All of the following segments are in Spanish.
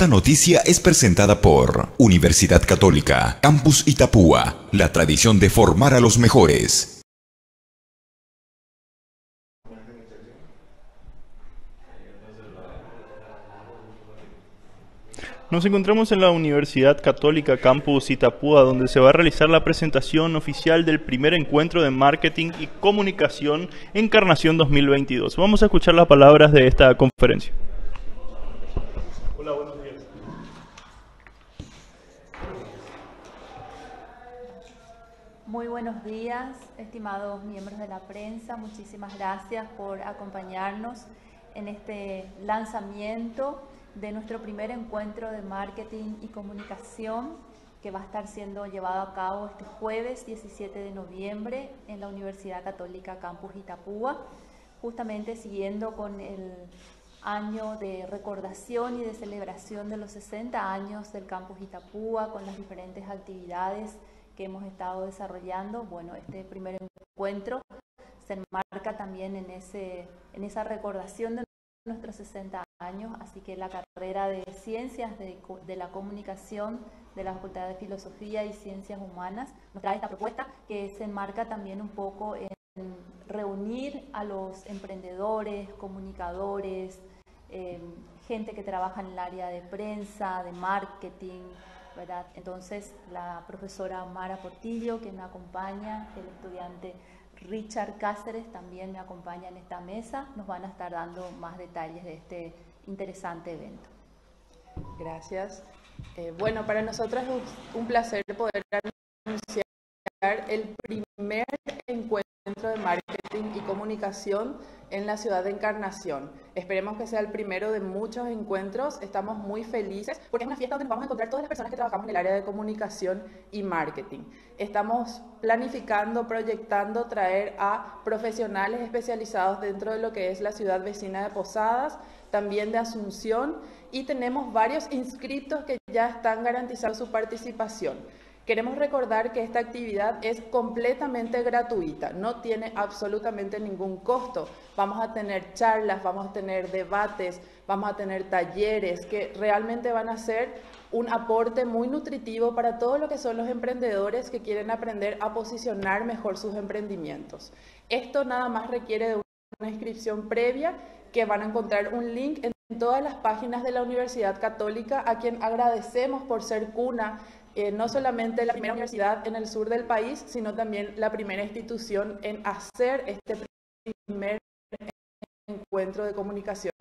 Esta noticia es presentada por Universidad Católica, Campus Itapúa, la tradición de formar a los mejores. Nos encontramos en la Universidad Católica Campus Itapúa, donde se va a realizar la presentación oficial del primer encuentro de marketing y comunicación Encarnación 2022. Vamos a escuchar las palabras de esta conferencia. Hola, buenos días. Muy buenos días, estimados miembros de la prensa. Muchísimas gracias por acompañarnos en este lanzamiento de nuestro primer encuentro de marketing y comunicación que va a estar siendo llevado a cabo este jueves 17 de noviembre en la Universidad Católica Campus Itapúa, justamente siguiendo con el año de recordación y de celebración de los 60 años del Campus Itapúa, con las diferentes actividades que hemos estado desarrollando. Bueno, este primer encuentro se enmarca también en, ese, en esa recordación de nuestros 60 años, así que la carrera de Ciencias de, la Comunicación de la Facultad de Filosofía y Ciencias Humanas nos trae esta propuesta que se enmarca también un poco en reunir a los emprendedores, comunicadores, em, gente que trabaja en el área de prensa, de marketing, Entonces la profesora Mara Portillo, que me acompaña, el estudiante Richard Cáceres también me acompaña en esta mesa. Nos van a estar dando más detalles de este interesante evento. Gracias. Eh, bueno, para nosotros es un placer poder anunciar el primer encuentro de marketing y comunicación en la ciudad de Encarnación. Esperemos que sea el primero de muchos encuentros. Estamos muy felices porque es una fiesta donde nos vamos a encontrar todas las personas que trabajamos en el área de comunicación y marketing. Estamos planificando, proyectando traer a profesionales especializados dentro de lo que es la ciudad vecina de Posadas, también de Asunción y tenemos varios inscritos que ya están garantizando su participación. Queremos recordar que esta actividad es completamente gratuita, no tiene absolutamente ningún costo. Vamos a tener charlas, vamos a tener debates, vamos a tener talleres que realmente van a ser un aporte muy nutritivo para todo lo que son los emprendedores que quieren aprender a posicionar mejor sus emprendimientos. Esto nada más requiere de una inscripción previa que van a encontrar un link en todas las páginas de la Universidad Católica, a quien agradecemos por ser cuna eh, no solamente la primera universidad en el sur del país, sino también la primera institución en hacer este primer encuentro de comunicación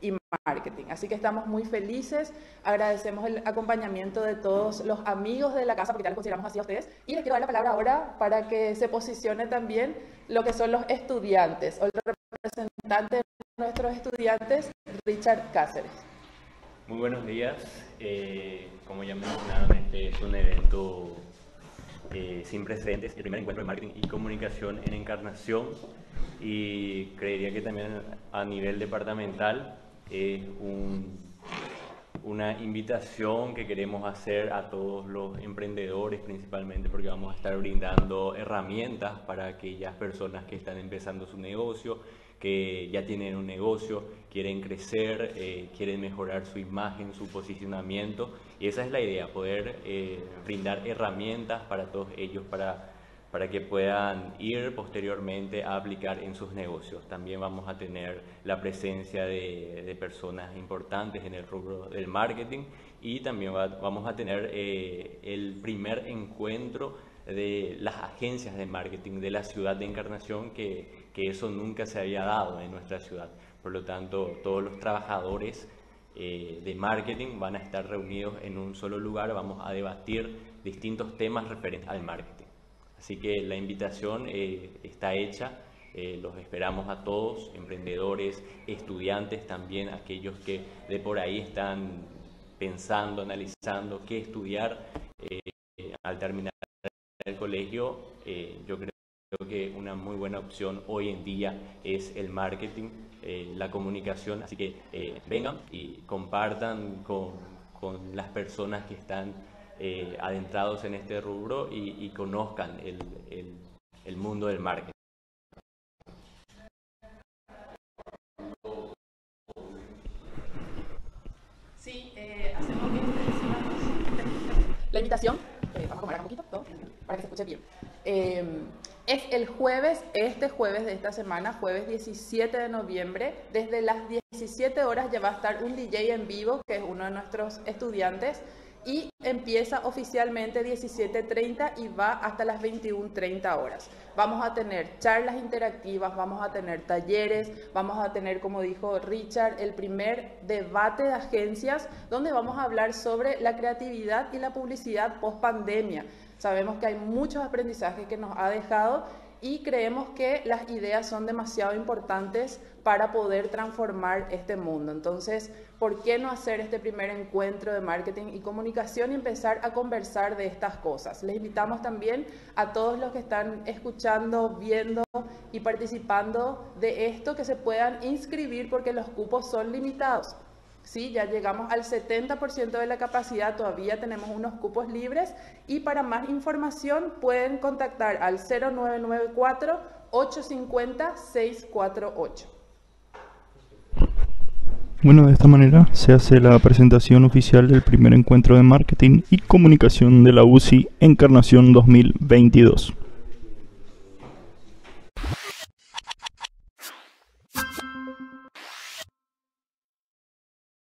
y marketing. Así que estamos muy felices, agradecemos el acompañamiento de todos los amigos de la casa, porque ya los consideramos así a ustedes, y les quiero dar la palabra ahora para que se posicione también lo que son los estudiantes, o representante de nuestros estudiantes, Richard Cáceres. Muy buenos días. Eh, como ya mencionaron, este es un evento eh, sin precedentes, el primer encuentro de marketing y comunicación en Encarnación y creería que también a nivel departamental es una invitación que queremos hacer a todos los emprendedores principalmente porque vamos a estar brindando herramientas para aquellas personas que están empezando su negocio que ya tienen un negocio, quieren crecer, eh, quieren mejorar su imagen, su posicionamiento. Y esa es la idea, poder eh, brindar herramientas para todos ellos, para, para que puedan ir posteriormente a aplicar en sus negocios. También vamos a tener la presencia de, personas importantes en el rubro del marketing y también vamos a tener eh, el primer encuentro de las agencias de marketing de la ciudad de Encarnación que que eso nunca se había dado en nuestra ciudad. Por lo tanto, todos los trabajadores eh, de marketing van a estar reunidos en un solo lugar, vamos a debatir distintos temas referentes al marketing. Así que la invitación eh, está hecha, eh, los esperamos a todos, emprendedores, estudiantes también, aquellos que de por ahí están pensando, analizando qué estudiar al terminar el colegio. yo creo que una muy buena opción hoy en día es el marketing, eh, la comunicación, así que eh, vengan y compartan con, con, las personas que están eh, adentrados en este rubro y, conozcan el, el, el mundo del marketing. Sí, eh, La invitación, eh, vamos a comer un poquito, todo, para que se escuche bien. Eh, es el jueves, este jueves de esta semana, jueves 17 de noviembre, desde las 17 horas ya va a estar un DJ en vivo, que es uno de nuestros estudiantes, y empieza oficialmente 17.30 y va hasta las 21.30 horas. Vamos a tener charlas interactivas, vamos a tener talleres, vamos a tener, como dijo Richard, el primer debate de agencias donde vamos a hablar sobre la creatividad y la publicidad post pandemia. Sabemos que hay muchos aprendizajes que nos ha dejado y creemos que las ideas son demasiado importantes para poder transformar este mundo. Entonces, ¿por qué no hacer este primer encuentro de marketing y comunicación y empezar a conversar de estas cosas? Les invitamos también a todos los que están escuchando, viendo y participando de esto que se puedan inscribir porque los cupos son limitados. ¿Sí? Ya llegamos al 70% de la capacidad, todavía tenemos unos cupos libres y para más información pueden contactar al 0994 850 648. Bueno, de esta manera se hace la presentación oficial del primer encuentro de marketing y comunicación de la UCI Encarnación 2022.